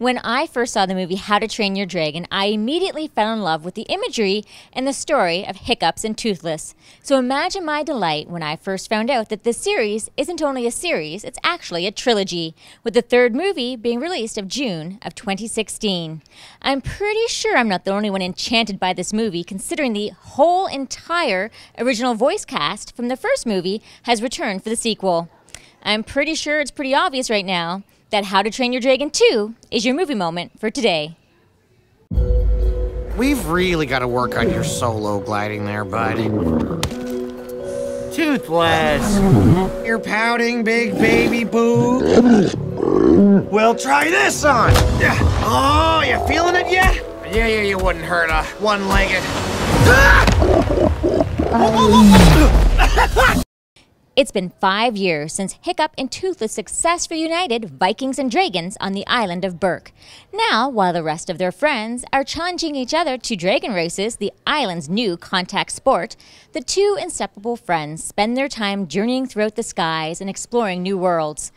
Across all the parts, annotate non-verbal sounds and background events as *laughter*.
When I first saw the movie How to Train Your Dragon, I immediately fell in love with the imagery and the story of Hiccups and Toothless. So imagine my delight when I first found out that this series isn't only a series, it's actually a trilogy, with the third movie being released of June of 2016. I'm pretty sure I'm not the only one enchanted by this movie, considering the whole entire original voice cast from the first movie has returned for the sequel. I'm pretty sure it's pretty obvious right now that How to Train Your Dragon 2 is your movie moment for today. We've really got to work on your solo gliding there, bud. Toothless! You're pouting, big baby boo? Well, try this on! Oh, you feeling it yet? Yeah, yeah, you wouldn't hurt a one-legged. Ah! It's been five years since Hiccup and Toothless successfully united Vikings and dragons on the island of Berk. Now, while the rest of their friends are challenging each other to dragon races, the island's new contact sport, the two inseparable friends spend their time journeying throughout the skies and exploring new worlds.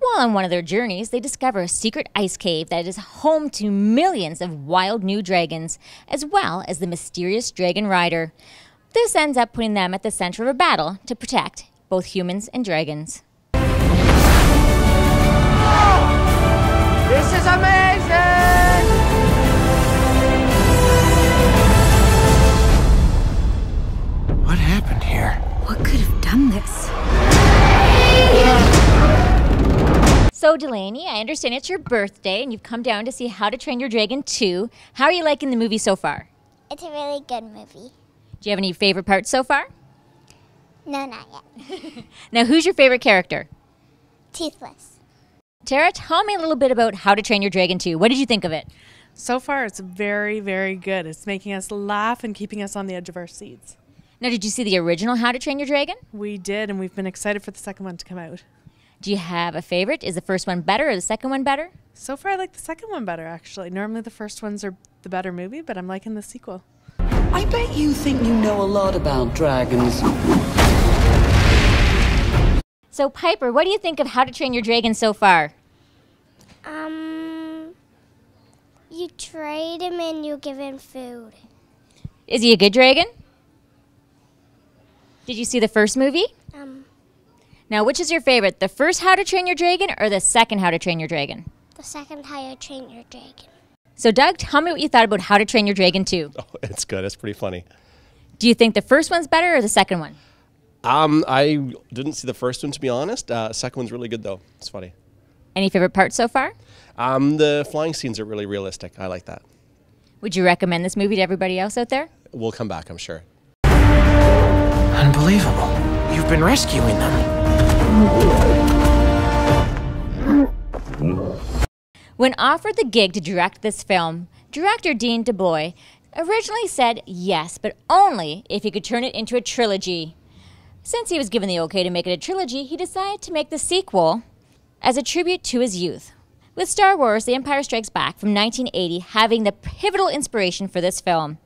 While on one of their journeys, they discover a secret ice cave that is home to millions of wild new dragons, as well as the mysterious dragon rider. This ends up putting them at the center of a battle to protect both humans and dragons. This is amazing! What happened here? What could have done this? So, Delaney, I understand it's your birthday and you've come down to see How to Train Your Dragon 2. How are you liking the movie so far? It's a really good movie. Do you have any favorite parts so far? No, not yet. *laughs* Now, who's your favorite character? Toothless. Tara, tell me a little bit about How to Train Your Dragon 2. What did you think of it? So far, it's very, very good. It's making us laugh and keeping us on the edge of our seats. Now, did you see the original How to Train Your Dragon? We did, and we've been excited for the second one to come out. Do you have a favorite? Is the first one better or the second one better? So far, I like the second one better, actually. Normally, the first ones are the better movie, but I'm liking the sequel. I bet you think you know a lot about dragons. So, Piper, what do you think of How to Train Your Dragon so far? Um, you trade him and you give him food. Is he a good dragon? Did you see the first movie? Um, Now, which is your favorite, the first How to Train Your Dragon or the second How to Train Your Dragon? the second how to train your dragon. So, Doug, tell me what you thought about How to Train Your Dragon 2. *laughs* Oh, it's good. It's pretty funny. Do you think the first one's better or the second one? Um, I didn't see the first one to be honest. Uh, second one's really good though. It's funny. Any favorite parts so far? Um, the flying scenes are really realistic. I like that. Would you recommend this movie to everybody else out there? We'll come back, I'm sure. Unbelievable. You've been rescuing them. When offered the gig to direct this film, director Dean DeBlois originally said yes, but only if he could turn it into a trilogy. Since he was given the okay to make it a trilogy, he decided to make the sequel as a tribute to his youth. With Star Wars The Empire Strikes Back from 1980 having the pivotal inspiration for this film.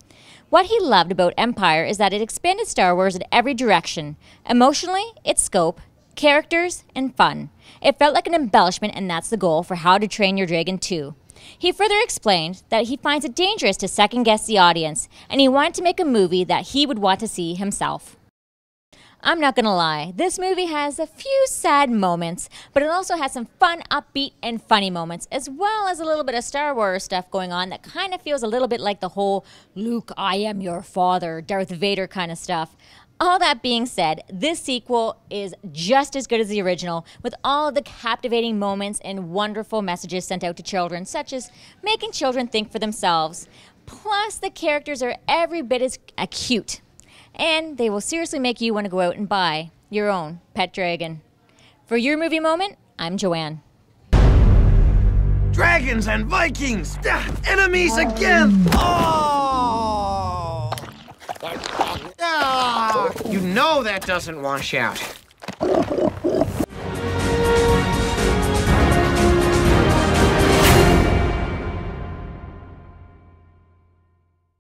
What he loved about Empire is that it expanded Star Wars in every direction emotionally, its scope, characters, and fun. It felt like an embellishment, and that's the goal for How to Train Your Dragon 2. He further explained that he finds it dangerous to second guess the audience, and he wanted to make a movie that he would want to see himself. I'm not gonna lie, this movie has a few sad moments, but it also has some fun, upbeat, and funny moments, as well as a little bit of Star Wars stuff going on that kind of feels a little bit like the whole Luke, I am your father, Darth Vader kind of stuff. All that being said, this sequel is just as good as the original, with all of the captivating moments and wonderful messages sent out to children, such as making children think for themselves. Plus, the characters are every bit as uh, cute and they will seriously make you want to go out and buy your own pet dragon. For your movie moment, I'm Joanne. Dragons and Vikings! Ah, enemies again! Oh! Ah, you know that doesn't wash out.